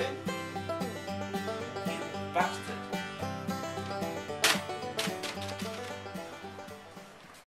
Hey.